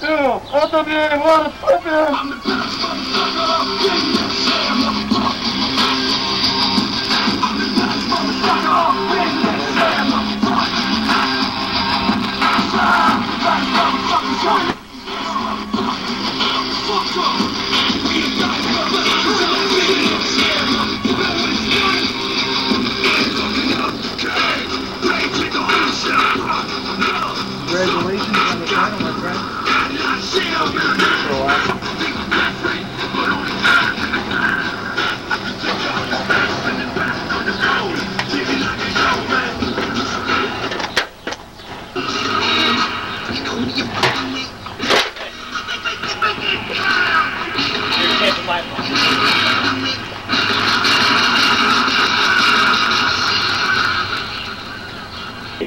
What the man, what the Congratulations on the title, my friend.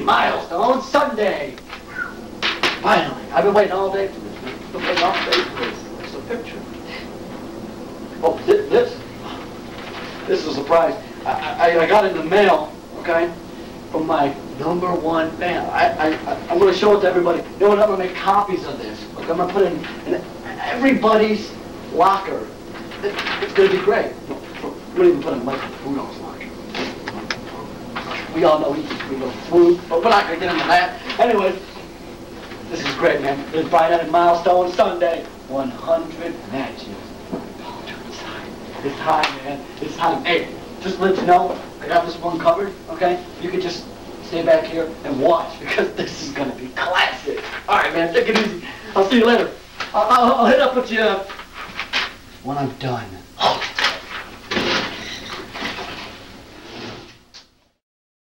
Milestone Sunday. I've been waiting all day for this. man. Been waiting all day for this. It's a picture. Oh, thi- this? This is a surprise. I, I, I got in the mail, okay, from my number one fan. I, I, I'm going to show it to everybody. You know what? I'm going to make copies of this. Okay, I'm going to put it in, in everybody's locker. It, it's going to be great. We're going to even put it in Michael Bruno's locker. We all know he eats free little food, but we're not gonna get into that. Anyways, this is great, man. It's Brian and Milestone Sunday. 100 matches. It's time. It's time, man. It's time. Hey, just let you know, I got this one covered, okay? You can just stay back here and watch because this is gonna be classic. All right, man, take it easy. I'll see you later. I'll, I'll, I'll hit up with you uh, when I'm done.